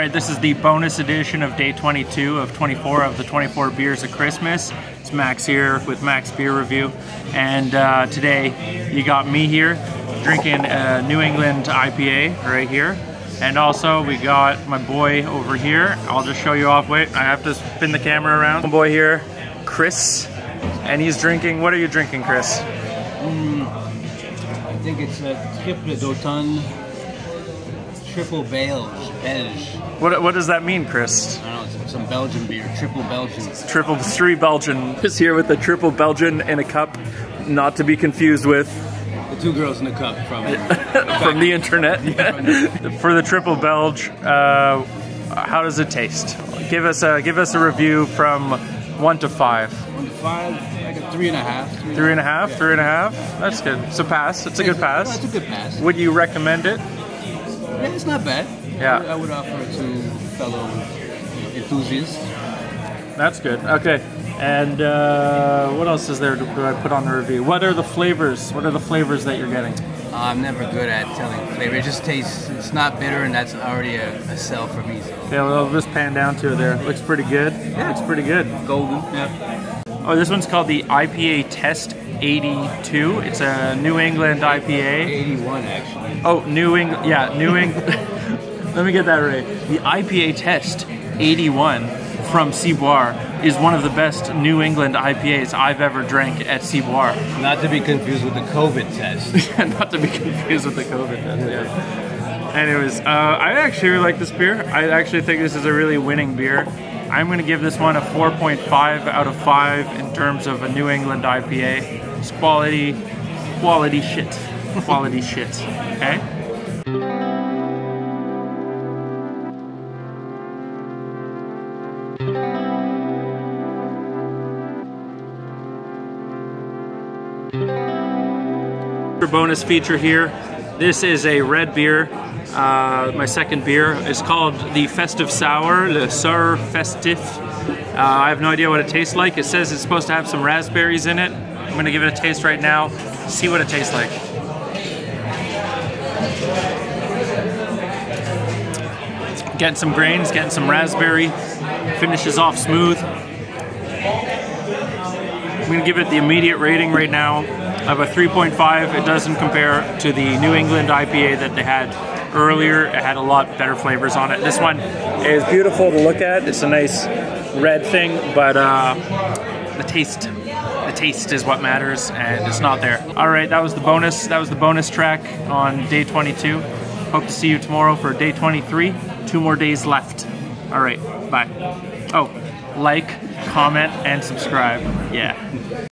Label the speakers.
Speaker 1: All right, this is the bonus edition of day 22 of 24 of the 24 beers of Christmas. It's Max here with Max Beer Review, and uh, today you got me here drinking a New England IPA right here. And also we got my boy over here. I'll just show you off. Wait, I have to spin the camera around. My boy here, Chris, and he's drinking. What are you drinking, Chris?
Speaker 2: Mm, I think it's a triple d'automne, triple belge, belge.
Speaker 1: What, what does that mean, Chris?
Speaker 2: I don't know, some Belgian beer, triple Belgian.
Speaker 1: Triple three Belgian is here with the triple Belgian in a cup, not to be confused with
Speaker 2: the two girls in the cup from
Speaker 1: from the internet. For the triple Belge, uh, how does it taste? Give us a give us a review from one to five.
Speaker 2: One to five, like a three and a half.
Speaker 1: Three, three and a half, yeah. three and a half. That's good. It's a pass. It's a good pass.
Speaker 2: It's a good pass.
Speaker 1: Would you recommend it?
Speaker 2: Yeah, it's not bad.
Speaker 1: Yeah.
Speaker 2: I would offer it to fellow enthusiasts.
Speaker 1: That's good. Okay. And uh, what else is there do I put on the review? What are the flavors? What are the flavors that you're getting?
Speaker 2: Uh, I'm never good at telling flavor. It just tastes, it's not bitter, and that's already a, a sell for me. So.
Speaker 1: Yeah, well, I'll just pan down to it there. Looks pretty good.
Speaker 2: Yeah.
Speaker 1: Looks pretty good.
Speaker 2: Golden, yeah.
Speaker 1: Oh, this one's called the IPA Test 82. It's a New England IPA.
Speaker 2: 81, actually.
Speaker 1: Oh, New England, yeah, New England. Let me get that right. The IPA Test 81 from Siboire is one of the best New England IPAs I've ever drank at Siboire.
Speaker 2: Not to be confused with the COVID test.
Speaker 1: Not to be confused with the COVID test, yeah. Anyways, uh, I actually really like this beer. I actually think this is a really winning beer. I'm going to give this one a 4.5 out of 5 in terms of a New England IPA. It's quality, quality shit. Quality shit, okay? bonus feature here. This is a red beer. Uh, my second beer is called the Festive Sour, Le Sour Festif. Uh, I have no idea what it tastes like. It says it's supposed to have some raspberries in it. I'm gonna give it a taste right now, see what it tastes like. Getting some grains, getting some raspberry, finishes off smooth. I'm gonna give it the immediate rating right now of a 3.5. It doesn't compare to the New England IPA that they had earlier. It had a lot better flavors on it. This one is beautiful to look at. It's a nice red thing, but uh, the taste, the taste is what matters, and it's not there. All right, that was the bonus. That was the bonus track on day 22. Hope to see you tomorrow for day 23. Two more days left. All right, bye. Oh, like, comment, and subscribe. Yeah.